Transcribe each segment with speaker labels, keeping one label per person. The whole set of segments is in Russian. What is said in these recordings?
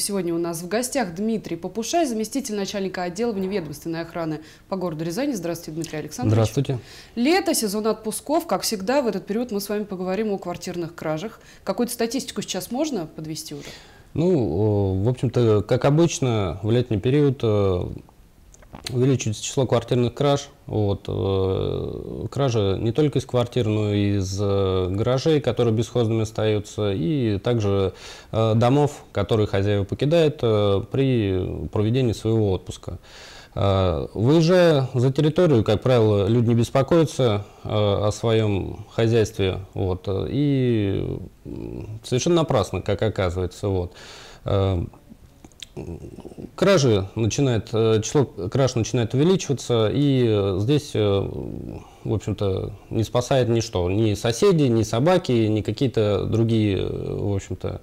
Speaker 1: Сегодня у нас в гостях Дмитрий Попушай, заместитель начальника отдела вневедомственной охраны по городу Рязани. Здравствуйте, Дмитрий Александрович.
Speaker 2: Здравствуйте.
Speaker 1: Лето, сезон отпусков. Как всегда, в этот период мы с вами поговорим о квартирных кражах. Какую-то статистику сейчас можно подвести уже?
Speaker 2: Ну, в общем-то, как обычно, в летний период увеличивается число квартирных краж. Вот. Э, кражи не только из квартир, но и из э, гаражей, которые бесхозными остаются, и также э, домов, которые хозяева покидают при проведении своего отпуска. Выезжая за территорию, как правило, люди не беспокоятся о своем хозяйстве, вот, и совершенно напрасно, как оказывается. Вот кражи начинает, э, число краж начинает увеличиваться, и э, здесь, э, в общем-то, не спасает ничто. Ни соседи, ни собаки, ни какие-то другие, в общем-то,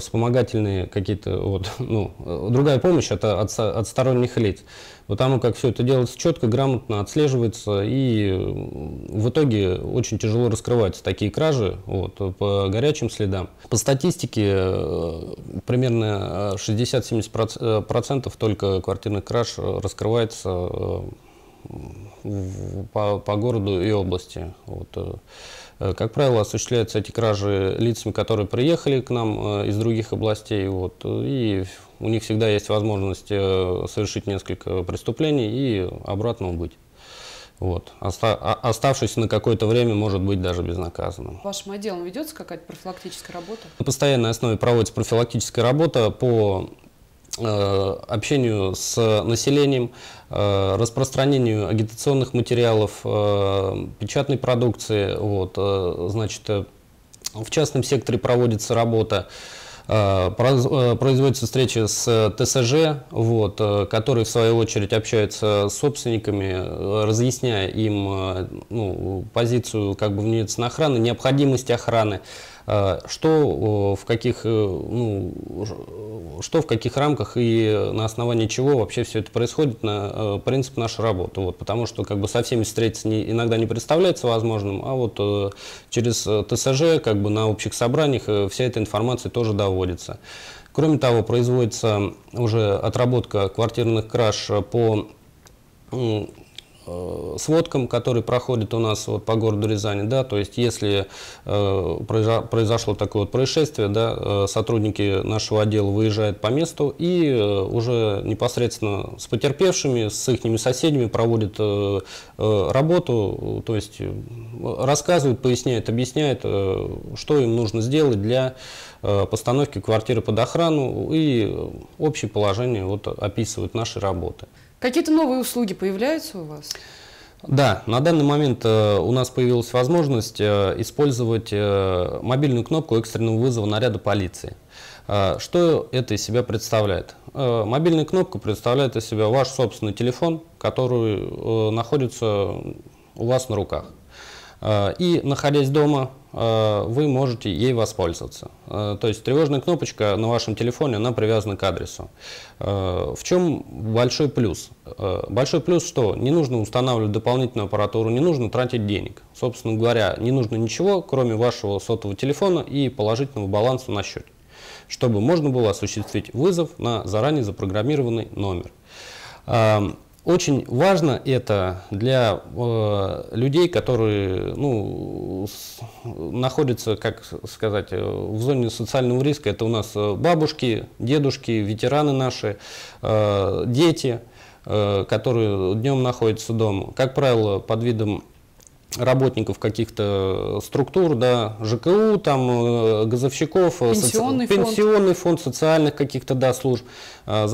Speaker 2: вспомогательные какие-то, вот, ну, другая помощь от, от, от сторонних лиц. Потому как все это делается четко, грамотно, отслеживается, и в итоге очень тяжело раскрываются такие кражи вот, по горячим следам. По статистике, э, примерно 60-70% только квартирных краж раскрывается э, по, по городу и области. Вот. Э, как правило, осуществляются эти кражи лицами, которые приехали к нам из других областей, вот, и у них всегда есть возможность э, совершить несколько преступлений и обратно убыть. Вот. Оста оставшись на какое-то время может быть даже безнаказанным.
Speaker 1: Вашим отделом ведется какая-то профилактическая работа?
Speaker 2: На постоянной основе проводится профилактическая работа по э, общению с населением, э, распространению агитационных материалов, э, печатной продукции. Вот, э, значит, э, в частном секторе проводится работа Э, э, производится встреча с ТСЖ, вот, э, которые в свою очередь общаются с собственниками, разъясняя им ну, позицию как бы внутренней охраны, необходимость охраны, что в каких, э, ну, что в каких рамках и на основании чего вообще все это происходит, на э, принцип нашей работы. Вот, потому что как бы со всеми встретиться не, иногда не представляется возможным, а вот э, через ТСЖ как бы на общих собраниях вся эта информация тоже доводится. Кроме того, производится уже отработка квартирных краж по сводкам, которые проходят у нас вот по городу Рязани, да, то есть если э, произошло такое вот происшествие, да, э, сотрудники нашего отдела выезжают по месту и э, уже непосредственно с потерпевшими, с их соседями проводят э, э, работу, то есть э, рассказывают, поясняют, объясняют, э, что им нужно сделать для э, постановки квартиры под охрану и общее положение вот описывают наши работы.
Speaker 1: Какие-то новые услуги появляются у вас?
Speaker 2: Да, на данный момент э, у нас появилась возможность э, использовать э, мобильную кнопку экстренного вызова наряда полиции. Э, что это из себя представляет? Э, мобильная кнопка представляет из себя ваш собственный телефон, который э, находится у вас на руках. Э, и находясь дома, э, вы можете ей воспользоваться. Э, то есть тревожная кнопочка на вашем телефоне, она привязана к адресу. В чем большой плюс? Большой плюс, что не нужно устанавливать дополнительную аппаратуру, не нужно тратить денег. Собственно говоря, не нужно ничего, кроме вашего сотового телефона и положительного баланса на счете, чтобы можно было осуществить вызов на заранее запрограммированный номер. Очень важно это для э, людей, которые ну, с, находятся, как сказать, э, в зоне социального риска. Это у нас э, бабушки, дедушки, ветераны наши, э, дети, э, которые днем находятся дома. Как правило, под видом работников каких-то структур, да, ЖКУ, там, э, газовщиков,
Speaker 1: пенсионный,
Speaker 2: соци... фонд. пенсионный фонд социальных каких-то да, служб, э,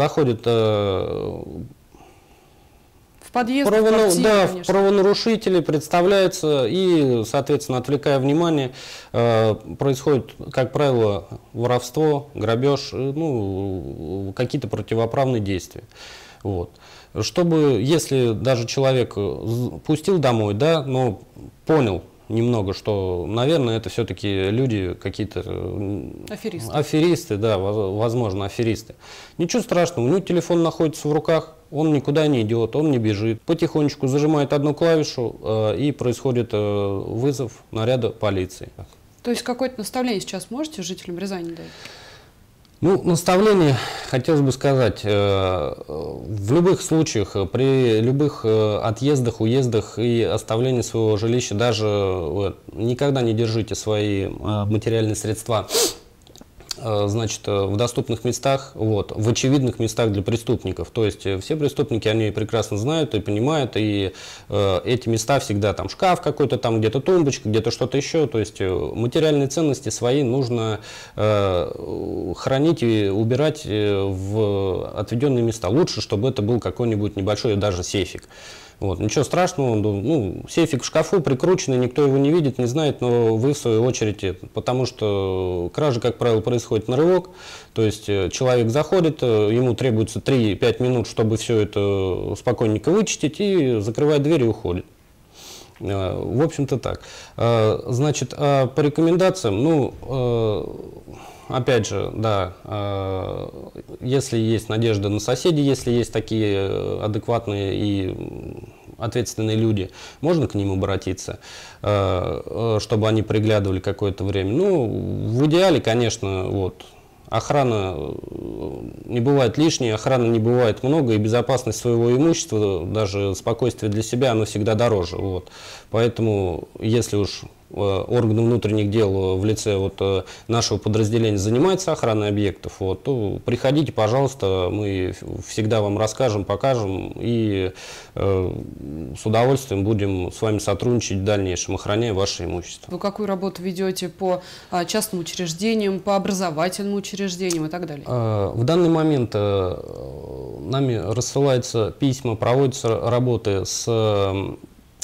Speaker 2: заходят
Speaker 1: подъезд,
Speaker 2: Правону... в квартиру, Да, конечно. правонарушители представляются и, соответственно, отвлекая внимание, э, происходит, как правило, воровство, грабеж, э, ну, какие-то противоправные действия. Вот. Чтобы, если даже человек пустил домой, да, но понял, немного, что, наверное, это все-таки люди какие-то... Э,
Speaker 1: аферисты.
Speaker 2: Аферисты, да, возможно, аферисты. Ничего страшного, у него телефон находится в руках, он никуда не идет, он не бежит. Потихонечку зажимает одну клавишу, э, и происходит э, вызов наряда полиции.
Speaker 1: То есть какое-то наставление сейчас можете жителям Рязани дать?
Speaker 2: Ну, наставление, хотелось бы сказать, э, в любых случаях, при любых э, отъездах, уездах и оставлении своего жилища, даже никогда не держите свои материальные средства Э, значит, э, в доступных местах, вот, в очевидных местах для преступников. То есть э, все преступники, они прекрасно знают и понимают, и э, эти места всегда там шкаф какой-то, там где-то тумбочка, где-то что-то еще. То есть материальные ценности свои нужно э, хранить и убирать в отведенные места. Лучше, чтобы это был какой-нибудь небольшой даже сейфик. Вот, ничего страшного, ну, сейфик в шкафу прикрученный, никто его не видит, не знает, но вы в свою очередь, потому что кража, как правило, происходит на рывок, то есть э, человек заходит, э, ему требуется 3-5 минут, чтобы все это спокойненько вычистить и закрывает дверь и уходит. Э, в общем-то так. Значит, а по рекомендациям, ну, опять же, да, если есть надежда на соседей, если есть такие адекватные и ответственные люди, можно к ним обратиться, э, э, чтобы они приглядывали какое-то время. Ну, в идеале, конечно, вот, охрана не бывает лишней, охраны не бывает много, и безопасность своего имущества, даже спокойствие для себя, оно всегда дороже. Вот. Поэтому, если уж Э, органы внутренних дел в лице вот э, нашего подразделения занимается охраной объектов, вот, то приходите, пожалуйста, мы всегда вам расскажем, покажем и э, с удовольствием будем с вами сотрудничать в дальнейшем, охраняя ваше имущество.
Speaker 1: Вы какую работу ведете по а, частным учреждениям, по образовательным учреждениям и так далее?
Speaker 2: В данный момент нами рассылаются письма, проводятся работы с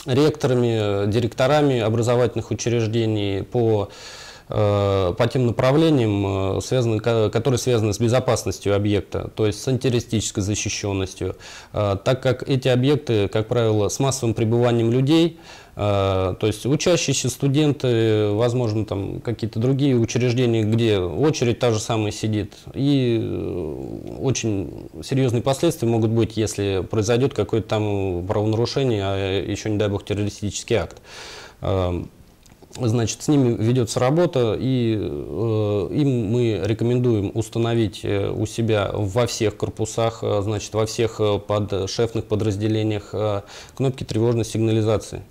Speaker 2: ректорами, директорами образовательных учреждений по э, по тем направлениям, э, связанным, которые связаны с безопасностью объекта, то есть с антитеррористической защищенностью, э, так как эти объекты, как правило, с массовым пребыванием людей, то есть учащиеся студенты, возможно, там какие-то другие учреждения, где очередь та же самая сидит. И э, очень серьезные последствия могут быть, если произойдет какое-то там правонарушение, а еще, не дай бог, террористический акт. Значит, с ними ведется работа, и э, им мы рекомендуем установить э, у себя во всех корпусах, значит, во всех подшефных подразделениях кнопки тревожной сигнализации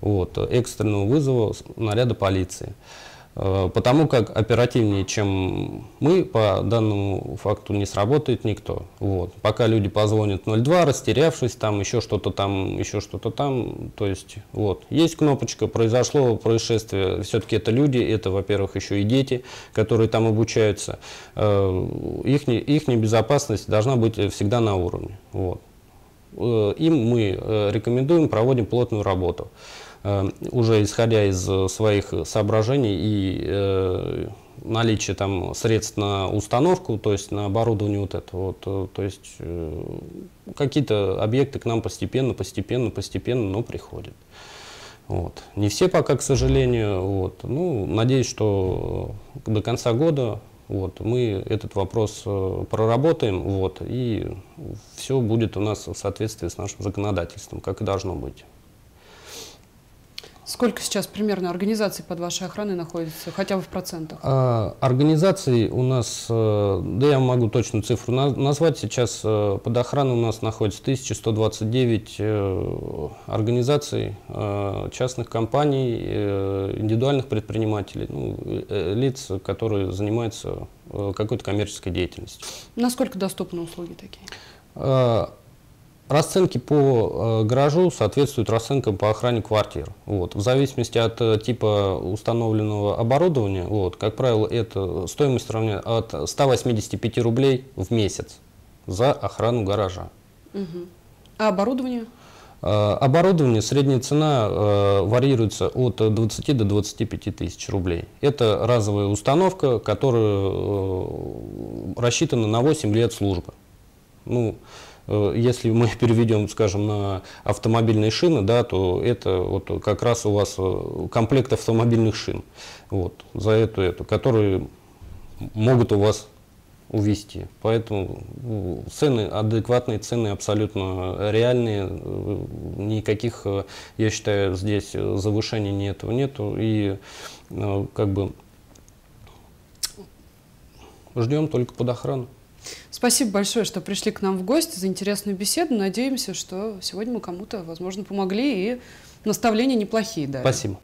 Speaker 2: вот, экстренного вызова наряда полиции. Э, потому как оперативнее, чем мы, по данному факту не сработает никто. Вот. Пока люди позвонят 02, растерявшись, там еще что-то там, еще что-то там. То есть, вот, есть кнопочка, произошло происшествие. Все-таки это люди, это, во-первых, еще и дети, которые там обучаются. Их, э, их безопасность должна быть всегда на уровне. Вот. Э, им мы рекомендуем, проводим плотную работу. Э, уже исходя из э, своих соображений и э, наличие там средств на установку, то есть на оборудование вот это вот, то есть какие-то объекты к нам постепенно, постепенно, постепенно, но приходят. Вот. Не все пока, к сожалению. Вот. Ну, надеюсь, что до конца года вот, мы этот вопрос проработаем, вот, и все будет у нас в соответствии с нашим законодательством, как и должно быть.
Speaker 1: Сколько сейчас примерно организаций под вашей охраной находится, хотя бы в процентах?
Speaker 2: А, организаций у нас, э, да я могу точную цифру назвать, сейчас э, под охраной у нас находится 1129 э, организаций, частных компаний, индивидуальных предпринимателей, ну, лиц, которые занимаются какой-то коммерческой деятельностью.
Speaker 1: Насколько доступны услуги такие?
Speaker 2: Расценки по э, гаражу соответствуют расценкам по охране квартир. Вот. В зависимости от э, типа установленного оборудования, вот, как правило, это стоимость равняется от 185 рублей в месяц за охрану гаража.
Speaker 1: Угу. А оборудование?
Speaker 2: Э, оборудование, средняя цена э, варьируется от 20 до 25 тысяч рублей. Это разовая установка, которая э, рассчитана на 8 лет службы. Ну, если мы переведем, скажем, на автомобильные шины, да, то это вот как раз у вас э, комплект автомобильных шин вот, за эту, эту, которые могут у вас увести. Поэтому ну, цены адекватные, цены абсолютно реальные, э, никаких, я считаю, здесь завышений ни нету. И как бы ждем только под охрану.
Speaker 1: Спасибо большое, что пришли к нам в гости за интересную беседу. Надеемся, что сегодня мы кому-то, возможно, помогли и наставления неплохие дали.
Speaker 2: Спасибо.